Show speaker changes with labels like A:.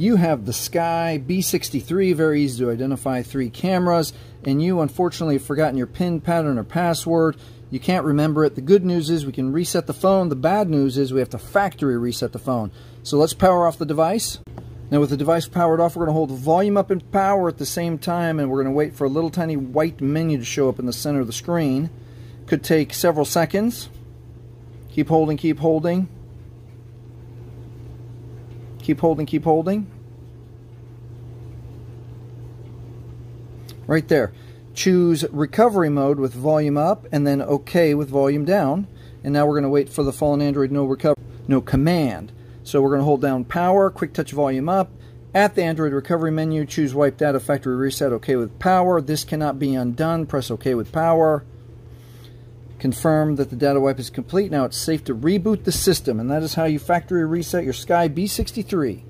A: You have the Sky B63, very easy to identify, three cameras, and you unfortunately have forgotten your PIN pattern or password. You can't remember it. The good news is we can reset the phone. The bad news is we have to factory reset the phone. So let's power off the device. Now with the device powered off, we're going to hold volume up and power at the same time, and we're going to wait for a little tiny white menu to show up in the center of the screen. Could take several seconds. Keep holding, keep holding. Keep holding, keep holding. Right there. Choose recovery mode with volume up and then OK with volume down. And now we're going to wait for the fallen Android no recover no command. So we're going to hold down power, quick touch volume up. At the Android recovery menu, choose wipe data factory reset OK with power. This cannot be undone. Press OK with power. Confirm that the data wipe is complete. Now it's safe to reboot the system, and that is how you factory reset your Sky B63.